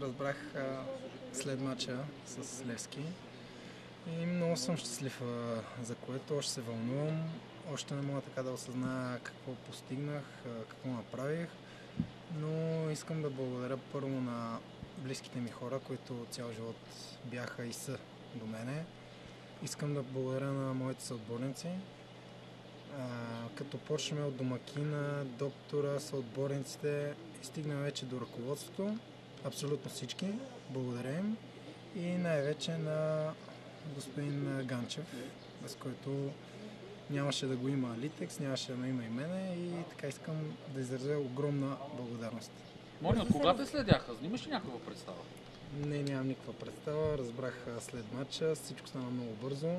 Разбрах след мача с Левски. И много съм щастлив за което. Още се вълнувам, още не мога така да осъзная какво постигнах, какво направих, но искам да благодаря първо на близките ми хора, които цял живот бяха и са до мене. Искам да благодаря на моите съотборници, като почнем от домакина, доктора, съотборниците и стигнем вече до ръководството абсолютно всички. Благодаря им. И най-вече на господин Ганчев, без който нямаше да го има Литекс, нямаше да ме има и мене и така искам да изразя огромна благодарност. Моля, от кога те следяха? Имаш ли някаква представа? Не, нямам никаква представа. Разбрах след матча. Всичко стана много бързо.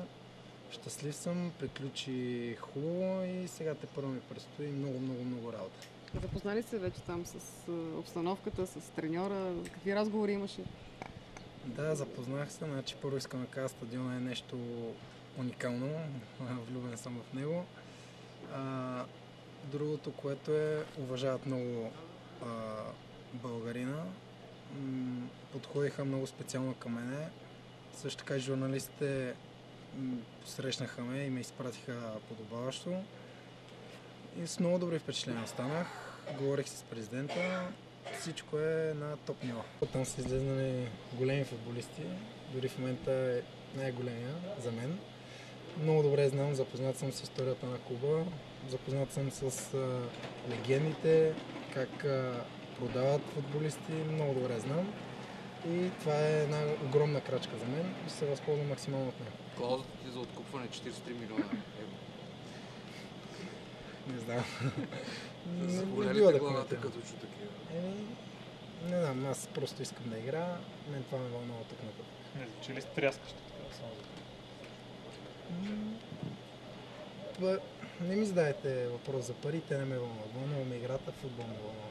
Щастлив съм, приключи хубаво и сега те първо ми предстои много, много, много работа. Запознали се вече там с обстановката, с треньора? Какви разговори имаше? Да, запознах се. Значи първо искам да кажа, стадиона е нещо уникално. Влюбен съм в него. А, другото, което е, уважават много а, българина. Подходиха много специално към мене. Също така и журналистите посрещнаха ме и ме изпратиха подобаващо. И с много добри впечатления останах. Говорих с президента. Всичко е на топ ниво. Там са излезнали големи футболисти. Дори в момента е най-големия за мен. Много добре знам, запознат съм с историята на клуба, запознат съм с а, легендите, как а, продават футболисти, много добре знам. И това е една огромна крачка за мен и се възползвам максимално от нея. Клаузата ти за откупване 43 милиона евро. Не знам. За не бива да главата, като чу такива. Еми, не знам, аз просто искам да игра. Мен това ме вълнува тук нататък. Не звучи ли стряскащо така само за това- Не ми задавайте въпрос за пари, те не ме вълнуват. Вълнува ме играта, футбол ме вълнува.